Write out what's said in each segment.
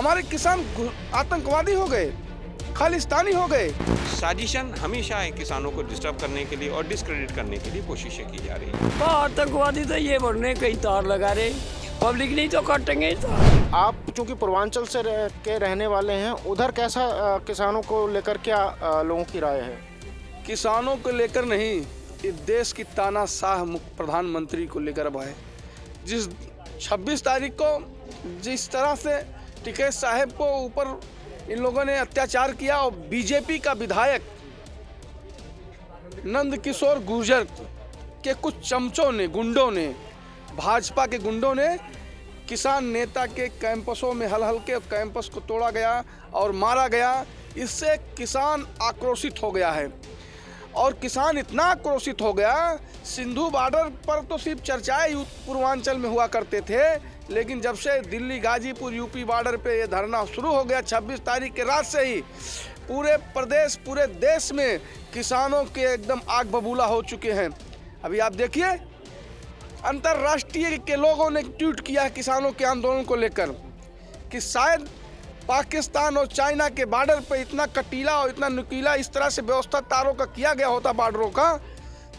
हमारे किसान आतंकवादी हो गए खालिस्तानी हो गए। साजिशन हमेशा है किसानों को डिस्टर्ब करने के लिए और डिस्क्रेडिट करने के लिए कोशिशें की जा रही हैं। तो आतंकवादी तो ये बढ़ने कई तार लगा रहे पब्लिक नहीं तो काटेंगे तो। आप चूँकि पूर्वांचल से रह, के रहने वाले हैं उधर कैसा अ, किसानों को लेकर क्या अ, लोगों की राय है? किसानों को लेकर नहीं इस देश की तानाशाह मुख्य प्रधानमंत्री को लेकर अब है जिस 26 तारीख को जिस तरह से टिकैत साहब को ऊपर इन लोगों ने अत्याचार किया और बीजेपी का विधायक नंद किशोर गुर्जर के कुछ चमचों ने, गुंडों ने, भाजपा के गुंडों ने किसान नेता के कैंपसों में हल हल के कैंपस को तोड़ा गया और मारा गया। इससे किसान आक्रोशित हो गया है। और किसान इतना आक्रोशित हो गया, सिंधु बॉर्डर पर तो सिर्फ़ चर्चाएँ पूर्वांचल में हुआ करते थे, लेकिन जब से दिल्ली, गाजीपुर, यूपी बॉर्डर पे ये धरना शुरू हो गया 26 तारीख के रात से ही, पूरे प्रदेश, पूरे देश में किसानों के एकदम आग बबूला हो चुके हैं। अभी आप देखिए, अंतर्राष्ट्रीय के लोगों ने ट्वीट किया है किसानों के आंदोलन को लेकर कि शायद पाकिस्तान और चाइना के बॉर्डर पे इतना कटीला और इतना नुकीला इस तरह से व्यवस्था तारों का किया गया होता बॉर्डरों का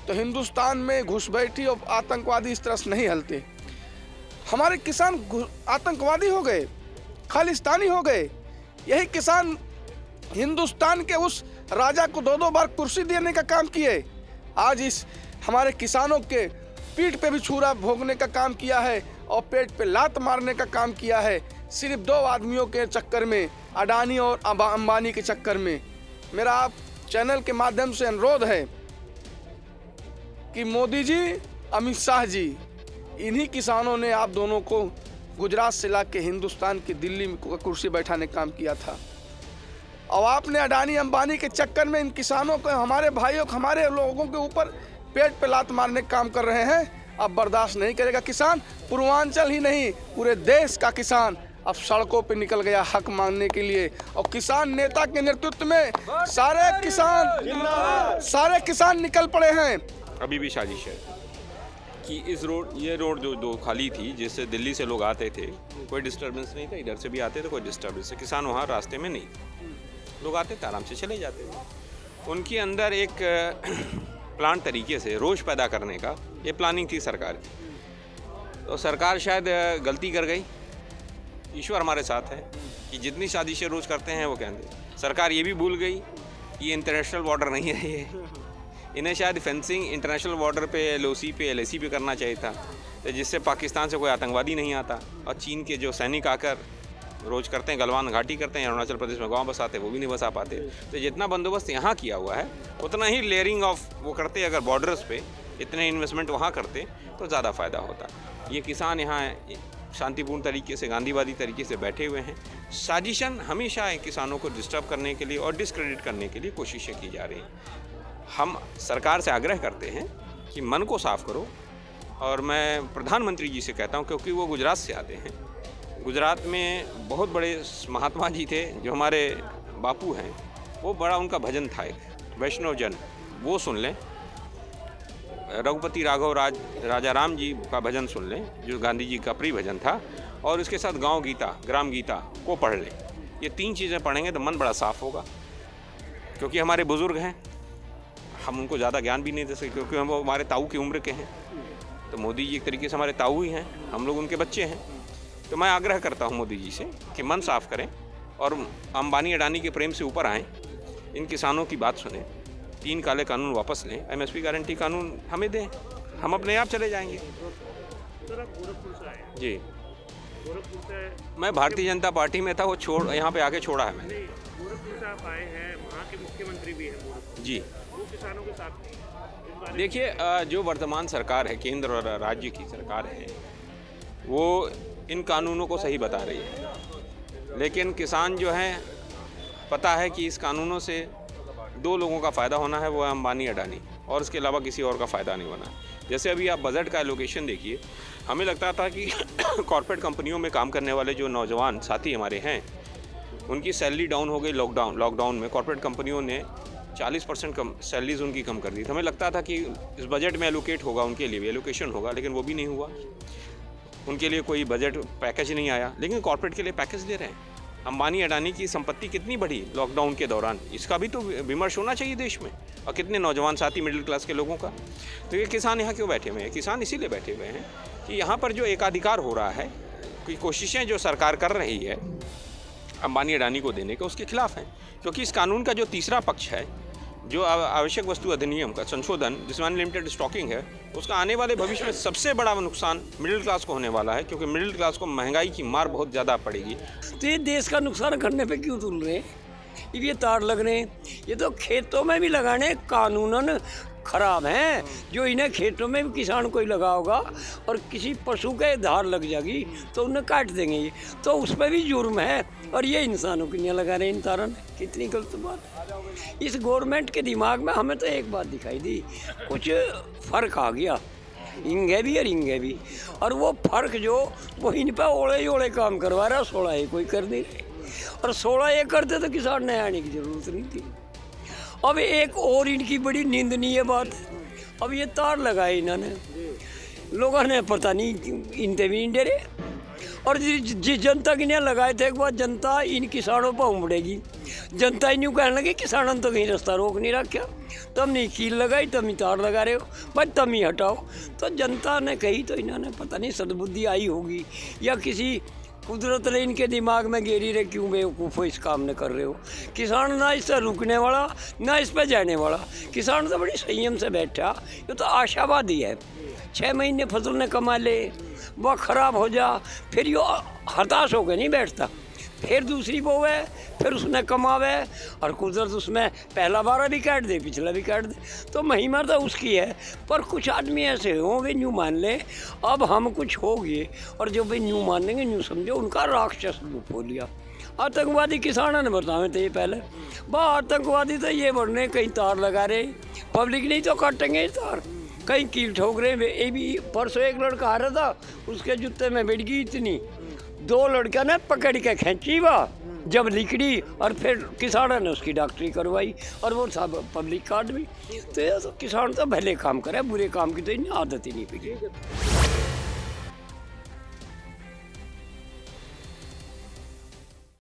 तो हिंदुस्तान में घुसपैठी और आतंकवादी इस तरह से नहीं हलते। हमारे किसान आतंकवादी हो गए, खालिस्तानी हो गए, यही किसान हिंदुस्तान के उस राजा को दो दो बार कुर्सी देने का काम किए। आज इस हमारे किसानों के पीठ पे भी छुरा भोगने का काम किया है और पेट पे लात मारने का काम किया है। सिर्फ़ दो आदमियों के चक्कर में, अडानी और अबा- अंबानी के चक्कर में। मेरा आप चैनल के माध्यम से अनुरोध है कि मोदी जी, अमित शाह जी, इन्हीं किसानों ने आप दोनों को गुजरात से ला के हिंदुस्तान की दिल्ली में कुर्सी बैठाने का काम किया था। और आपने अडानी, अंबानी के चक्कर में इन किसानों को, हमारे भाइयों को हमारे लोगों के ऊपर पेट पे लात मारने का काम कर रहे हैं। अब बर्दाश्त नहीं करेगा किसान, पूर्वांचल ही नहीं, पूरे देश का किसान। अब सड़कों पे निकल गया हक मांगने के लिए। और किसान नेता के नेतृत्व में सारे किसान सारे किसान निकल पड़े हैं। अभी भी साजिश है कि इस रोड, ये रोड जो दो खाली थी, जिससे दिल्ली से लोग आते थे, कोई डिस्टरबेंस नहीं था। इधर से भी आते थे, कोई डिस्टरबेंस किसान वहाँ रास्ते में नहीं। लोग आते थे, आराम से चले जाते थे। उनके अंदर एक प्लान तरीके से, रोष पैदा करने का, ये प्लानिंग थी सरकार की। तो सरकार शायद गलती कर गई। ईश्वर हमारे साथ है कि जितनी साजिशें रोज़ करते हैं, वो कहते सरकार ये भी भूल गई कि इंटरनेशनल बॉर्डर नहीं है ये। इन्हें शायद फेंसिंग इंटरनेशनल बॉर्डर पे एल पे एल पे करना चाहिए था। तो जिससे पाकिस्तान से कोई आतंकवादी नहीं आता और चीन के जो सैनिक आकर रोज करते हैं, गलवान घाटी करते हैं, अरुणाचल प्रदेश में गाँव बसाते वो भी नहीं बसा पाते। तो जितना बंदोबस्त यहाँ किया हुआ है, उतना ही लेयरिंग ऑफ़ वो करते अगर बॉर्डर्स पे इतने इन्वेस्टमेंट वहाँ करते तो ज़्यादा फ़ायदा होता। ये किसान यहाँ शांतिपूर्ण तरीके से, गांधीवादी तरीके से बैठे हुए हैं। साजिशन हमेशा किसानों को डिस्टर्ब करने के लिए और डिस्क्रेडिट करने के लिए कोशिशें की जा रही हम सरकार से आग्रह करते हैं कि मन को साफ़ करो और मैं प्रधानमंत्री जी से कहता हूँ, क्योंकि वो गुजरात से आते हैं गुजरात में बहुत बड़े महात्मा जी थे, जो हमारे बापू हैं, वो बड़ा उनका भजन था एक वैष्णव जन वो सुन लें। रघुपति राघव राज, राजा राम जी का भजन सुन लें, जो गांधी जी का प्रिय भजन था, और उसके साथ गाँव गीता, ग्राम गीता को पढ़ लें। ये तीन चीज़ें पढ़ेंगे तो मन बड़ा साफ़ होगा, क्योंकि हमारे बुज़ुर्ग हैं। हम उनको ज़्यादा ज्ञान भी नहीं दे सकते, क्योंकि हम हमारे ताऊ की उम्र के हैं। तो मोदी जी एक तरीके से हमारे ताऊ ही हैं, हम लोग उनके बच्चे हैं। तो मैं आग्रह करता हूँ मोदी जी से कि मन साफ़ करें और अंबानी अडानी के प्रेम से ऊपर आएँ, इन किसानों की बात सुने, तीन काले कानून वापस लें एमएसपी गारंटी कानून हमें दें, हम अपने आप चले जाएँगे। जी। मैं भारतीय जनता पार्टी में था, वो छोड़, यहाँ पे आके छोड़ा है मैंने। आए हैं वहाँ के मुख्यमंत्री भी हैं जी। वो किसानों के साथ देखिए जो वर्तमान सरकार है, केंद्र और राज्य की सरकार है, वो इन कानूनों को सही बता रही है। लेकिन किसान जो हैं, पता है कि इस कानूनों से दो लोगों का फ़ायदा होना है, वो है अंबानी, अडानी, और इसके अलावा किसी और का फ़ायदा नहीं होना। जैसे अभी आप बजट का एलोकेशन देखिए, हमें लगता था कि कॉरपोरेट कंपनियों में काम करने वाले जो नौजवान साथी हमारे हैं, उनकी सैलरी डाउन हो गई लॉकडाउन लॉकडाउन में। कॉरपोरेट कंपनियों ने 40 परसेंट कम सैलरीज उनकी कम कर दी। तो हमें लगता था कि इस बजट में एलोकेट होगा, उनके लिए भी एलोकेशन होगा, लेकिन वो भी नहीं हुआ। उनके लिए कोई बजट पैकेज नहीं आया। लेकिन कॉरपोरेट के लिए पैकेज दे रहे हैं। अंबानी, अडानी की संपत्ति कितनी बढ़ी लॉकडाउन के दौरान? इसका भी तो विमर्श होना चाहिए देश में। और कितने नौजवान साथी मिडिल क्लास के लोगों का? तो ये किसान यहाँ क्यों बैठे हुए हैं? किसान इसीलिए बैठे हुए हैं कि यहाँ पर जो एकाधिकार हो रहा है, कि कोशिशें जो सरकार कर रही है, अंबानी, अडानी को देने के, उसके खिलाफ हैं। क्योंकि इस कानून का जो तीसरा पक्ष है जो आवश्यक वस्तु अधिनियम का संशोधन, जिसमें अनलिमिटेड स्टॉकिंग है, उसका आने वाले भविष्य में सबसे बड़ा नुकसान मिडिल क्लास को होने वाला है, क्योंकि मिडिल क्लास को महँगाई की मार बहुत ज़्यादा पड़ेगी। तो ये देश का नुकसान करने पे क्यों तुल रहे हैं? ये तार लग रहे हैं। ये तो खेतों में भी लगाने कानूनन खराब हैं, जो इन्हें खेतों में भी किसान कोई लगा होगा और किसी पशु के धार लग जाएगी तो उन्हें काट देंगे ये। तो उस पर भी जुर्म है और ये इंसानों के लिए लगा रहे हैं इन तारन कितनी गलत बात इस गवर्नमेंट के दिमाग में हमें तो एक बात दिखाई दी, कुछ फ़र्क आ गया। इंगे भी और इंगे भी। और वो फ़र्क जो, वो इन पर ओले ही ओले काम करवा रहा, सोलह ये कोई कर नहीं और सोलह ये करते तो किसान ने आने की ज़रूरत नहीं थी। अब एक और इनकी बड़ी निंदनीय बात है। अब ये तार लगाए इन्होंने। लोगों ने पता नहीं इनते भी नहीं डरे। और जिस जनता के लिए लगाए थे, एक बार जनता इन किसानों पर उमड़ेगी। जनता इन कहने लगी, किसानों ने तो कहीं रास्ता रोक नहीं रखा। तब नहीं कील लगाई तब ही तार लगा रहे हो, भाई तब ही हटाओ। तो जनता ने कही तो इन्होंने पता नहीं सदबुद्धि आई होगी या किसी कुदरत ने इनके दिमाग में गेरी रहे क्यों बेवकूफ़ इस काम ने कर रहे हो? किसान ना इससे रुकने वाला, ना इस पर जाने वाला। किसान तो बड़ी संयम से बैठा, ये तो आशावादी है। छः महीने फ़सल ने कमा ले, वह खराब हो जा, फिर यो हताश होकर नहीं बैठता। फिर दूसरी बोवे फिर उसने कमावे और कुदरत उसमें पहला बारह भी काट दे, पिछला भी काट दे। तो महिमा तो उसकी है, पर कुछ आदमी ऐसे होंगे न्यू मान ले। अब हम कुछ हो गए और जो भी न्यू मान लेंगे न्यू समझो, उनका राक्षस रूप हो लिया। आतंकवादी किसानों ने बतावे थे ये पहले। बा, आतंकवादी तो ये बढ़ने कहीं तार लगा रहे, पब्लिक नहीं तो काटेंगे तार। कहीं कील ठोक रहे ये भी परसों एक लड़का आ रहा था, उसके जूते में बैठ गई इतनी दो लड़का ने पकड़ के खींची वह जब लिखड़ी और फिर किसानों ने उसकी डॉक्टरी करवाई और वो सब पब्लिक कार्ड भी तो किसान तो भले काम करे, बुरे काम की तो इन आदत ही नहीं पड़ी।